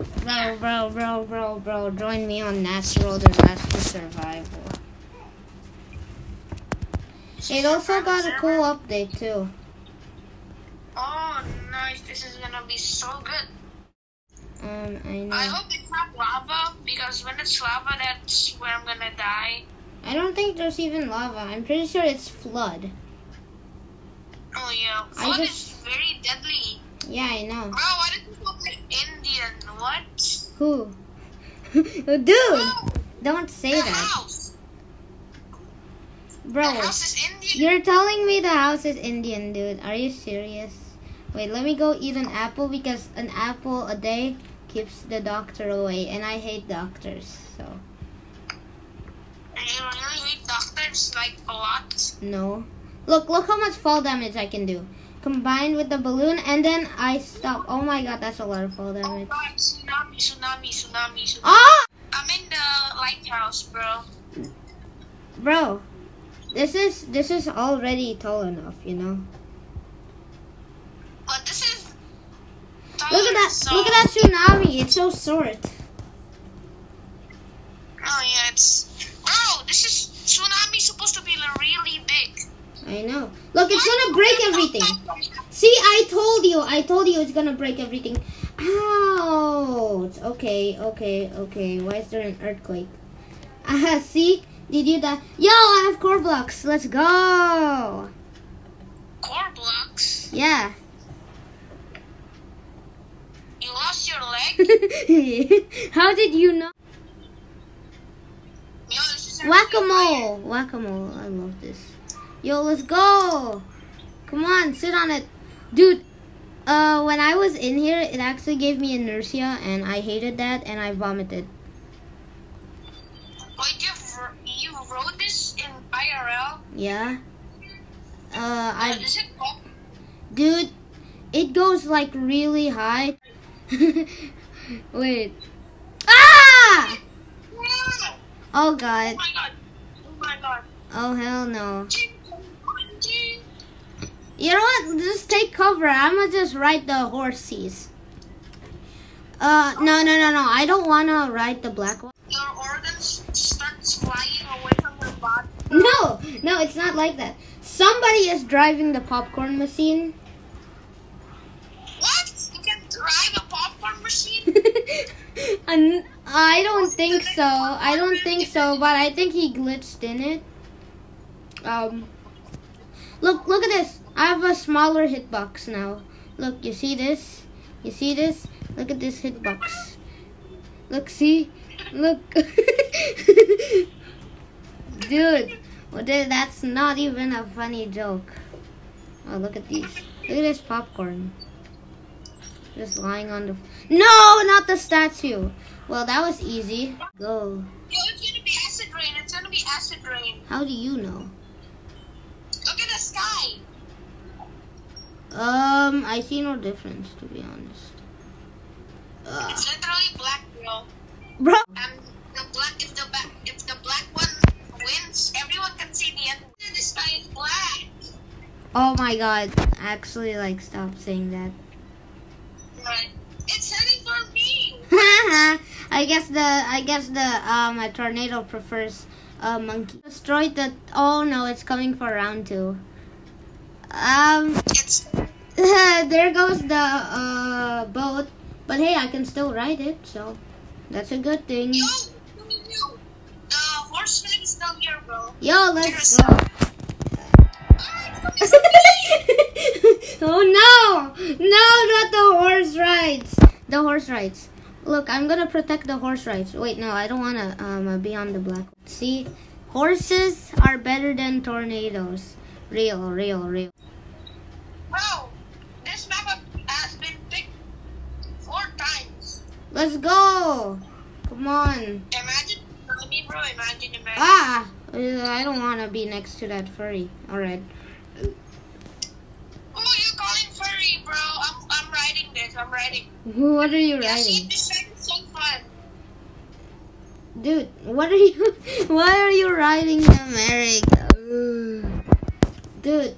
Bro, bro, bro, bro, bro, join me on Natural Disaster Survival. It also got a cool update too. Oh, nice. This is gonna be so good. Um, I know. I hope it's not lava because when it's lava, that's where I'm gonna die. I don't think there's even lava. I'm pretty sure it's flood. Oh yeah, I flood just- is very deadly. Yeah, I know. Bro, why did you call me Indian? What? Who? Dude, don't say the that, house. bro. The house is Indian. You're telling me the house is Indian, dude. Are you serious? Wait, let me go eat an apple because an apple a day keeps the doctor away, and I hate doctors, so you really hate doctors like a lot. no. Look, look how much fall damage I can do. Combined with the balloon, and then I stop. Oh my god, that's a lot of fall Oh damage. god, tsunami, tsunami, tsunami, tsunami. Ah! I'm in the lighthouse, bro. Bro, this is this is already tall enough, you know. But this is. Look at that! So, Look at that tsunami! It's so short. Oh yeah, it's. Bro, this is tsunami supposed to be really big. I know. Look, it's gonna break everything. See, I told you. I told you it's gonna break everything. Ouch. Okay, okay, okay. Why is there an earthquake? Ah, see? Did you die? Yo, I have core blocks. Let's go. Core blocks. Yeah. You lost your leg. How did you know? Yo, this is actually Whack-a-mole. Whack-a-mole. I love this. Yo, let's go. Come on, sit on it. Dude, uh, when I was in here, it actually gave me inertia, and I hated that, and I vomited. Wait, you you wrote this in IRL? Yeah. Uh, I, Is it dude, it goes like really high. Wait. Ah! Oh god. Oh my god. Oh my god. Oh hell no. You know what? Just take cover. I'ma just ride the horses. Uh, no, no, no, no. I don't wanna ride the black one. Your organs starts flying away from your body. No, no, it's not like that. Somebody is driving the popcorn machine. What? You can drive a popcorn machine? and I don't think so. I don't think so, but I think he glitched in it. Um, look, look at this. I have a smaller hitbox now. Look, you see this? You see this? Look at this hitbox. Look, see? Look. Dude, well, dude, that's not even a funny joke. Oh, look at these. Look at this popcorn. Just lying on the. No, not the statue. Well, that was easy. Go. Yo, it's gonna be acid rain. It's gonna be acid rain. How do you know? Look at the sky. Um, I see no difference to be honest. Ugh. It's literally black, bro. Bro, And the black, if the back, if the black one wins, everyone can see the end. The sky is black. oh my god. Actually, like, stop saying that. Right. It's heading for me. I guess the I guess the um a tornado prefers a monkey. Destroyed the. Oh no, it's coming for round two. Um, It's there goes the uh boat. But hey, I can still ride it, so that's a good thing. yo, yo. The horse is down here, bro. Yo, let's go. It's coming for me. oh no! No, not the horse rides. The horse rides. Look, I'm gonna protect the horse rides. Wait, no, I don't wanna um be on the black. See, horses are better than tornadoes. Real, real, real. Let's go. Come on. Imagine, me, bro. Imagine, imagine. Ah, uh, I don't wanna be next to that furry. All right. Who are you calling furry, bro? I'm, I'm riding this. I'm riding. What are you Yeah, see, riding, this so fun. dude? What are you? Why are you riding America? Dude.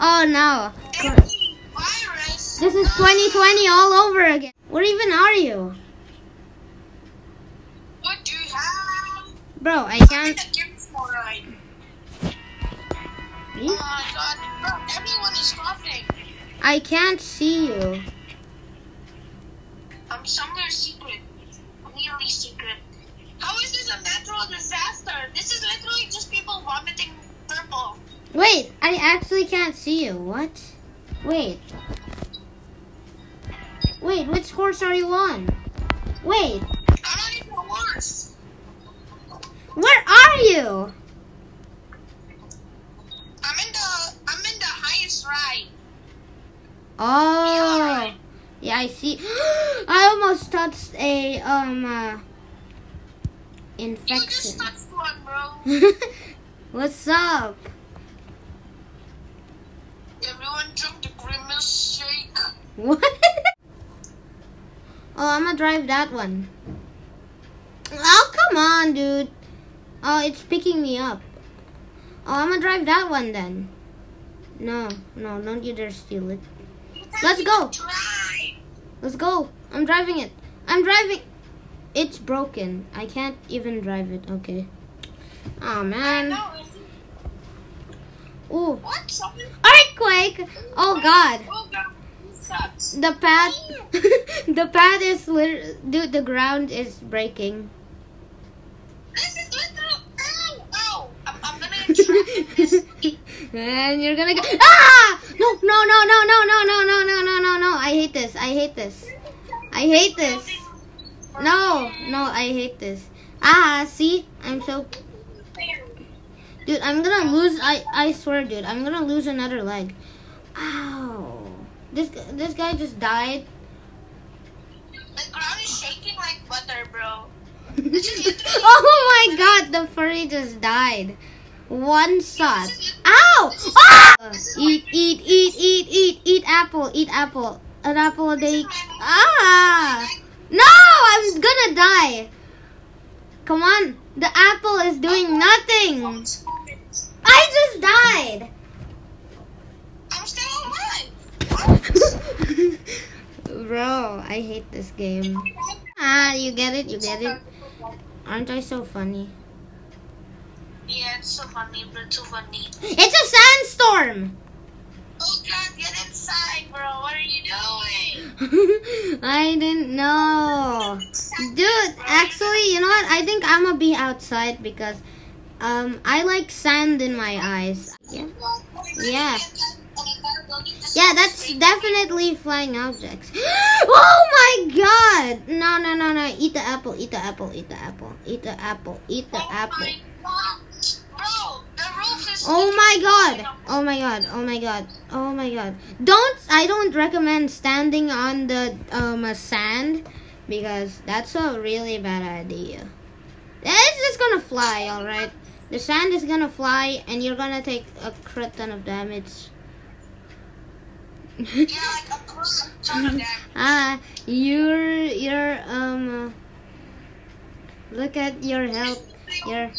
Oh no. Virus. This is 2020 all over again. Where even are you? Bro, I can't. Me? Oh my god, bro, everyone is coughing. I can't see you. I'm somewhere secret. Really secret. How is this a natural disaster? This is literally just people vomiting purple. Wait, I actually can't see you. What? Wait. Wait, which horse are you on? Wait, I'm not even a horse. Where are you? I'm in the I'm in the highest ride. Oh. Yeah, I see. I almost touched a um uh, infection. one. What's up? Everyone drink the grimace shake. What? oh, I'm gonna drive that one. Oh, come on, dude. Oh, it's picking me up. Oh, I'm gonna drive that one then. No, no, don't you dare steal it. Let's go. Let's go. I'm driving it. I'm driving. It's broken. I can't even drive it. Okay. Oh man. Ooh. Earthquake. Oh god. The path. the path is lit. Dude, the ground is breaking. This is literal. Ow! Ow! I'm, I'm gonna try this. And you're gonna go. Ah! No! No! No! No! No! No! No! No! No! No! No! No! I hate this. I hate this. I hate this. No! No! I hate this. Ah! See? I'm so. Dude, I'm gonna lose. I I swear, dude, I'm gonna lose another leg. Ow! This this guy just died. The ground is shaking like butter, bro. oh my god, the furry just died. One shot. Ow! Ah! Eat, eat, eat, eat, eat, eat apple, eat apple. An apple a day. Ah! No! I'm gonna die. Come on. The apple is doing nothing. I just died. I'm still alive. Bro, I hate this game. Ah, you get it? You get it? Aren't I so funny? So funny, but too funny. It's a sandstorm! Oh god, get inside, bro. What are you doing? I didn't know. Dude, actually, you know what? I think I'm gonna be outside because um I like sand in my eyes. Yeah. Yeah. Yeah, that's definitely flying objects. oh my god! No, no, no, no. Eat the apple, eat the apple, eat the apple, eat the apple, eat the Oh apple. my god. Bro, the roof is. Oh my god! Oh my god! Oh my god! Oh my god! Don't I don't recommend standing on the um sand because that's a really bad idea. It's just gonna fly, all right. The sand is gonna fly, and you're gonna take a crap ton of damage. Yeah, like a ton of damage. ah, you're you're um. Look at your health. Your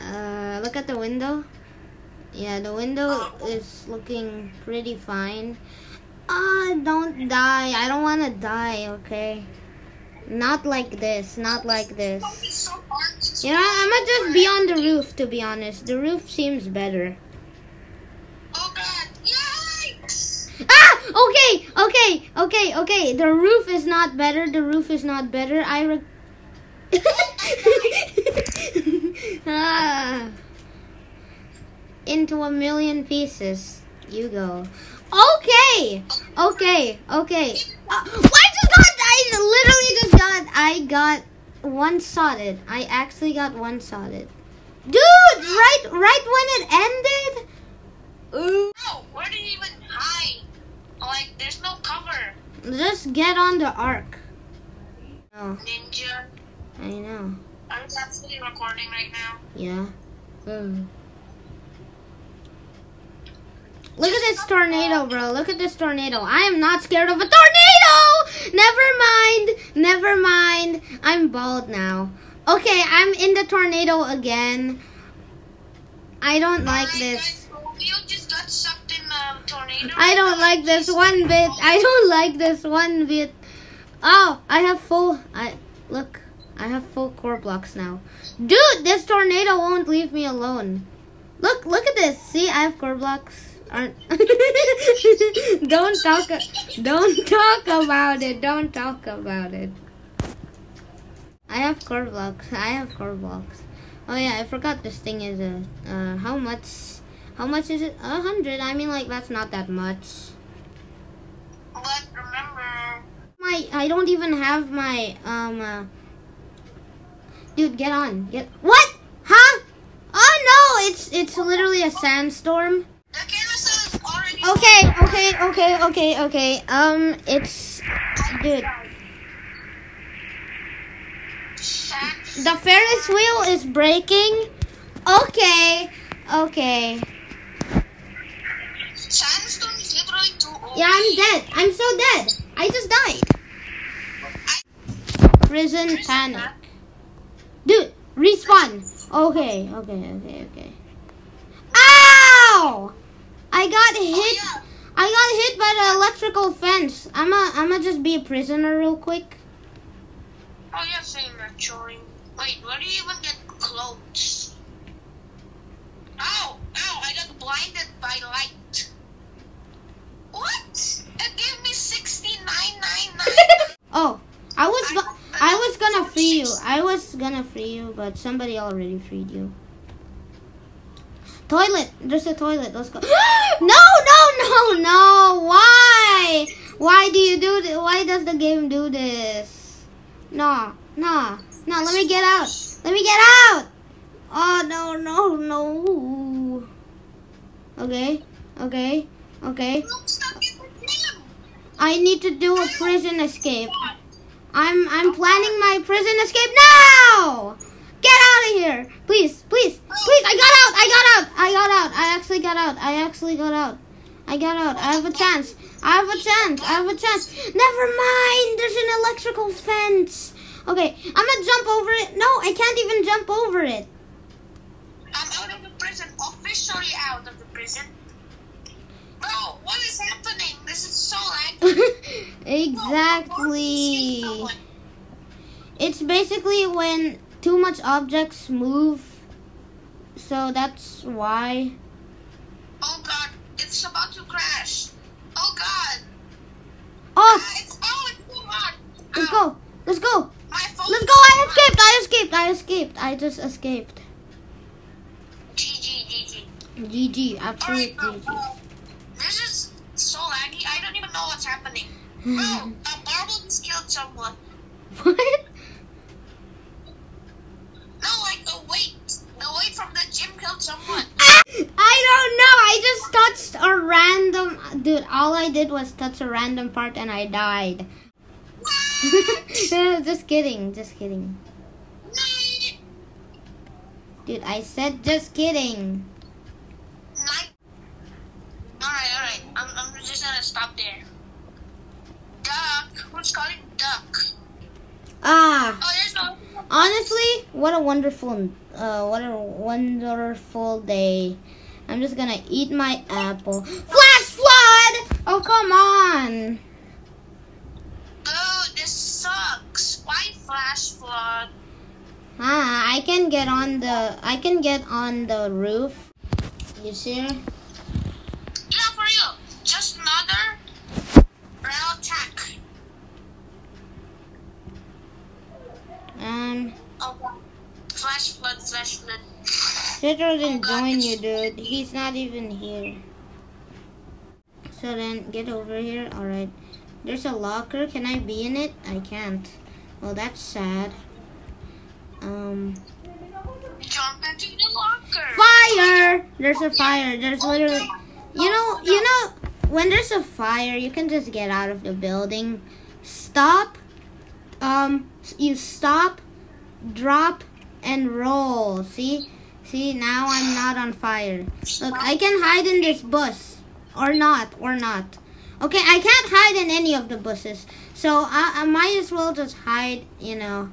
uh, look at the window. Yeah, the window is looking pretty fine. Ah, don't die. I don't want to die, okay? Not like this. Not like this. You know, I'm gonna just be on the roof, to be honest. The roof seems better. Oh god. Ah! Okay, okay, okay, okay. The roof is not better. The roof is not better. I ah. Into a million pieces. You go. Okay, okay, okay. Uh, I just got. I literally just got. I got one sorted. I actually got one sorted. Dude, right, right when it ended. Ooh. No, where do you even hide? Like, there's no cover. Just get on the ark. Oh, Ninja. I know. Are you actually recording right now? Yeah. Mm. Look at this tornado, bro. Look at this tornado. I am not scared of a tornado! Never mind. Never mind. I'm bald now. Okay, I'm in the tornado again. I don't like this. guys, Romeo just got sucked in a tornado. I don't like this one bit. I don't like this one bit. Oh, I have full. I look. I have full core blocks now. Dude, this tornado won't leave me alone. Look, look at this. See, I have core blocks. Don't talk don't talk about it. Don't talk about it. I have core blocks. I have core blocks. Oh yeah, I forgot this thing is a uh, how much how much is it? A hundred. I mean like that's not that much. But remember, My I don't even have my um uh, dude get on. Get what? Huh? Oh no, it's it's literally a sandstorm. the carousel is already. Okay, okay, okay, okay, okay. Um, it's dude. Sand- The Ferris wheel is breaking. Okay, okay. Yeah, I'm dead. I'm so dead. I just died. Prison panic. Dude, respawn. Okay, okay, okay, okay. Ow! I got Oh, hit. yeah. I got hit by the electrical fence. I'm a, I'm gonna just be a prisoner real quick. Oh, yeah, same actually. Wait, where do you even get clothes? Ow! Ow! I got blinded by light. What? It gave me sixty nine nine nine. Oh, I was go- I was gonna free you. I was gonna free you, but somebody already freed you. Toilet. There's a toilet. Let's go. no, no, no, no. Why? Why do you do this? Why does the game do this? No, no, no. Let me get out. Let me get out. Oh no, no, no. Okay, okay, okay. I need to do a prison escape. I'm I'm planning my prison escape now. Get out of here, please, please, please. I got out. I got out. I got out. I actually got out. I actually got out. I got out. I have a chance. I have a chance. I have a chance. Never mind. There's an electrical fence. Okay, I'm gonna jump over it. No, I can't even jump over it. I'm out of the prison. Officially out of the prison. Bro, what is happening? This is so laggy. exactly. It's basically when too much objects move. So that's why. Oh god, it's about to crash. Oh god. Oh, Ah, it's oh, it's too hot. let's Ow, go. Let's go. Let's go. I escaped. I escaped. I escaped. I just escaped. GG, GG. GG. Absolute Alright, bro, GG. uh, this is so laggy. I don't even know what's happening. Bro, a marble just killed someone. what? No, like the weight. The weight from the gym killed someone. I don't know. I just touched a random. Dude, all I did was touch a random part and I died. Just kidding. Just kidding. Dude, I said just kidding. Alright, alright. I'm, I'm just gonna stop there. Duck. Who's calling duck? Ah. Oh, there's no. Honestly, what a wonderful, uh, what a wonderful day. I'm just gonna eat my apple. Flash flood! Oh, come on. Oh, this sucks. Why flash flood? Ah, I can get on the, I can get on the roof. You see? Yeah, for real. Just another rail attack. Um, Oh, flash Citro didn't join you, dude. He's not even here. So then, get over here. Alright. There's a locker. Can I be in it? I can't. Well, that's sad. Um, Jump into the locker. fire! There's a fire. There's literally, you know, you know, when there's a fire, you can just get out of the building. Stop. Um, you stop, drop, and roll. See? See, now I'm not on fire. Look, I can hide in this bus. Or not, or not. Okay, I can't hide in any of the buses. So I, I might as well just hide, you know,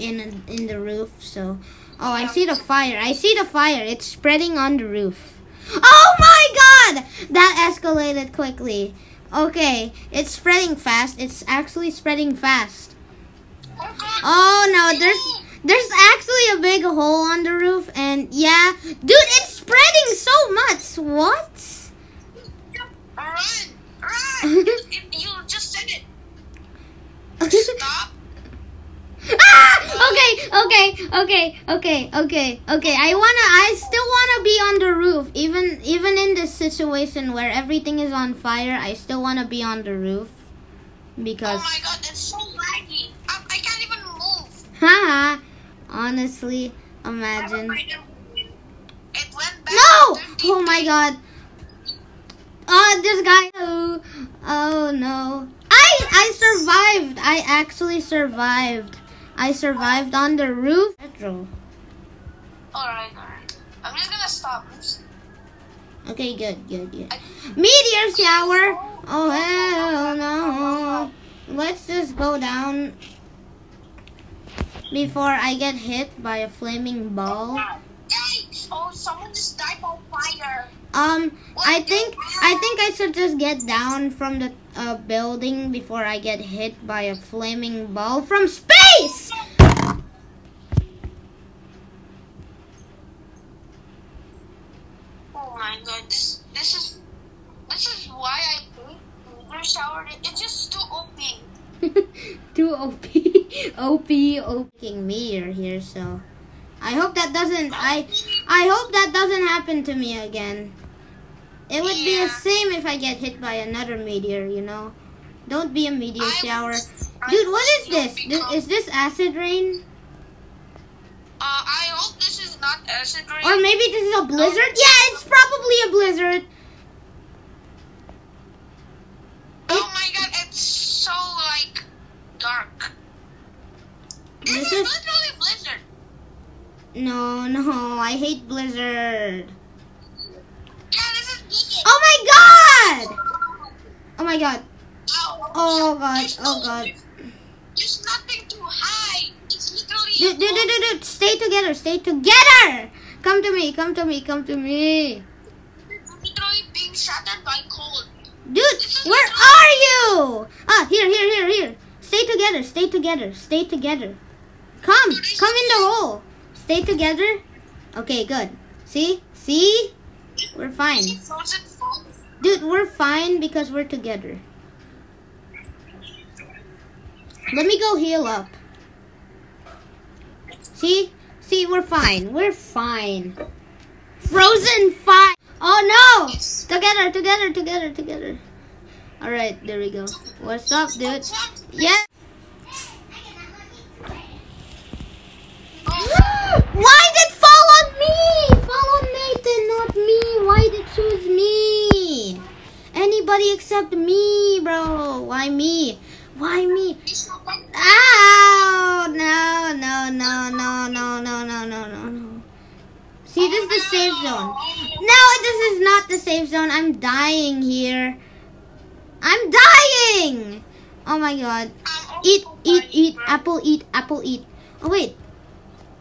in in the roof. So, oh, I see the fire. I see the fire. It's spreading on the roof. Oh my god! That escalated quickly. Okay, it's spreading fast. It's actually spreading fast. Oh. Oh no, there's there's actually a big hole on the roof, and yeah, dude, it's spreading so much. What? Run! you, you just said it. Stop. ah! Okay, okay, okay, okay, okay, okay. I wanna, I still wanna be on the roof, even even in this situation where everything is on fire. I still wanna be on the roof because. Oh my god, it's so laggy. I, I can't even move. Haha. Honestly, imagine. It went back No! Oh my god. Oh, this guy. Oh, oh no. I I survived. I actually survived. I survived on the roof. Alright, alright. I'm just gonna stop. Okay, good, good, good. Meteor shower. Oh, oh hell oh, oh, no. Let's just go down before I get hit by a flaming ball. Oh, someone just died on fire. Um, I think I think I should just get down from the uh, building before I get hit by a flaming ball from space. Oh my god, this this is this is why I hate meteor shower. It's just too OP. Too OP, OP, OPing meteor here. So, I hope that doesn't. I I hope that doesn't happen to me again. It would be Yeah. the same if I get hit by another meteor. You know, don't be a meteor I- shower, dude. What is this? Is this acid rain? Uh, I hope this is not acid rain. Or maybe this is a blizzard? Yeah, it's probably a blizzard. oh my god, it's so like dark. This, This is, is- literally blizzard. No, no, I hate blizzard. Yeah, this is Beacon. Oh my god! Oh my god. Oh, Oh god, oh god. There's nothing to hide. It's literally. Dude, dude, dude, dude, dude, stay together, stay together! Come to me, come to me, come to me. literally being shattered by cold. Dude, where are you? Ah, here, here, here, here. Stay together, stay together, stay together. Come, come in the hole. Stay together. Okay, good. See? See? We're fine. Dude, we're fine because we're together. Let me go heal up. See? See, we're fine. We're fine. Frozen fire. Oh no! Together, together, together, together. Alright, there we go. What's up, dude? Yeah. Why did fall on me? Fall on Nathan, not me. Why choose me? Anybody except me, bro. Why me? Why me? Ow! No, no, no, no, no, no, no, no, no, no. See, this is the safe zone. No, this is not the safe zone. I'm dying here. I'm dying! Oh my god. Eat, eat, eat, apple, eat, apple, eat. Oh wait,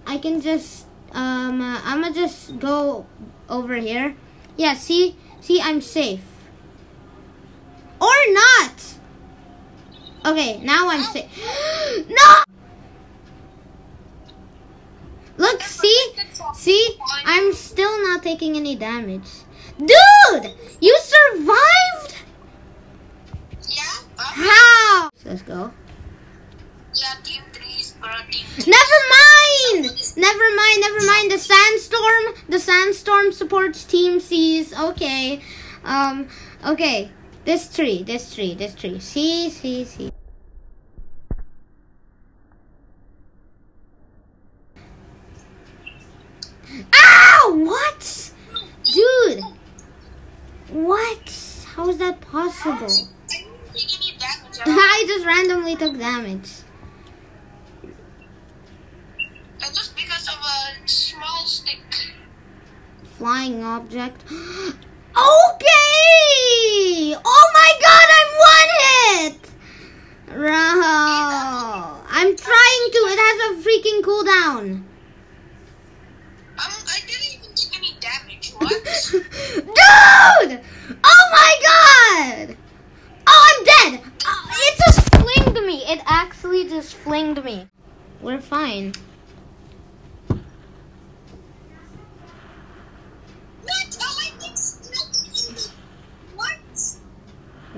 I can just um, uh, I'ma just go over here. Yeah, see, see, I'm safe. Or not. Okay, now I'm safe. no. Look, see, see, I'm still not taking any damage. Dude, you survived. Yeah? Uh, How? Let's go. yeah, team 3 is bro, team 3. Never mind! Never mind, never mind. The sandstorm, the sandstorm supports Team C's. Okay. Um, okay. This tree, this tree, this tree. See, see, see. Ow! What? Dude! What? How is that possible? I didn't take any damage at all. I just randomly took damage. And just because of a small stick. Flying object. Okay! Oh my god, I'm one hit! Bro, I'm trying to. It has a freaking cooldown. Um, I didn't even take any damage. What? Dude! Oh my god! Oh, I'm dead! Oh, it just flinged me. It actually just flinged me. We're fine.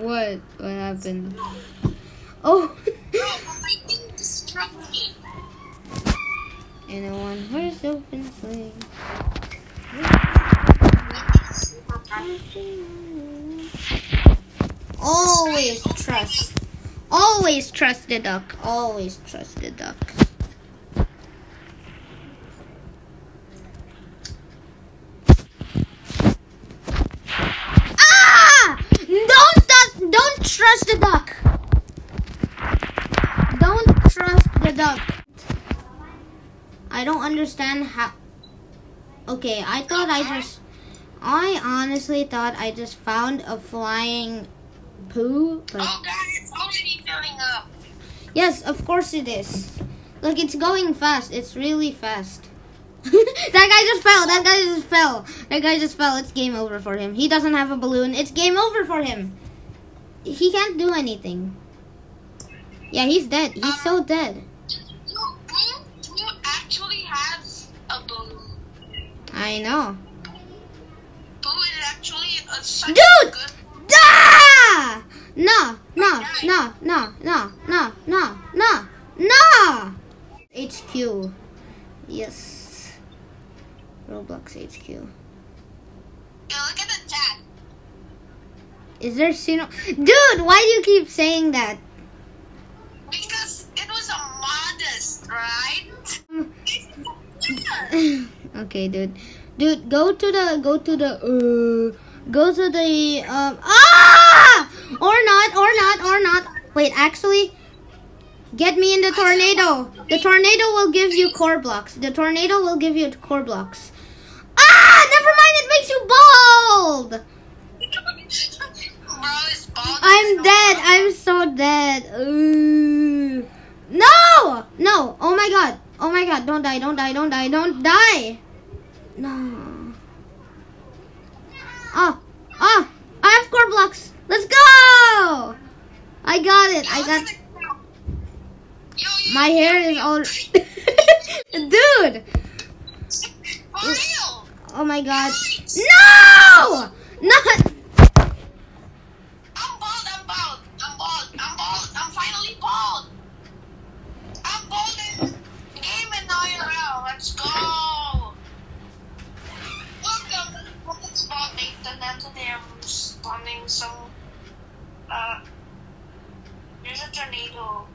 What? What happened? Oh! and I the one first open thing. Always trust. Always trust the duck. Always trust the duck. I don't understand how. Okay, I thought I just. I honestly thought I just found a flying poo, but Oh god, it's already filling up. yes, of course it is. Look, it's going fast. It's really fast. that guy just fell. That guy just fell. That guy just fell. It's game over for him. He doesn't have a balloon. It's game over for him. He can't do anything. Yeah, he's dead. He's uh, so dead. Boo, Boo, Boo actually has a balloon. I know. Boo is actually a such Dude! Ah! No, no, no, no, no, no, no, no, no! HQ. Yes. Roblox HQ. Yeah, look at the chat. Is there Sino? Dude, why do you keep saying that? Because it was a modest, right? okay, dude. Dude, go to the go to the uh go to the um ah or not or not or not. Wait, actually get me in the tornado. The tornado will give you core blocks. The tornado will give you core blocks. Ah, never mind, it makes you bald. I'm dead. I'm so dead. No! No! Oh my god. Oh my god. Don't die. Don't die. Don't die. Don't die. No. Oh. Oh. I have core blocks. Let's go! I got it. I got. My hair is all. Dude! Oh my god. No! Not. I'm bald, I'm bald, I'm bald, I'm bald, I'm finally bald. I'm bald in game and IRL. Let's go. Welcome, welcome to Bald Nathan. And today I'm some. Uh, there's a tornado.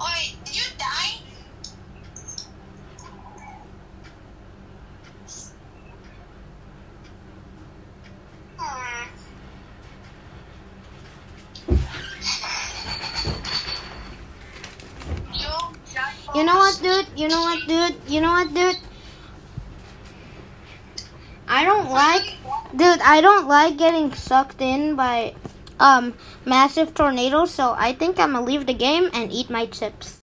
Wait, did you die? Hmm. You know what, dude? You know what, dude? You know what, dude? I don't like, dude. I don't like getting sucked in by um massive tornadoes. So I think I'm gonna leave the game and eat my chips.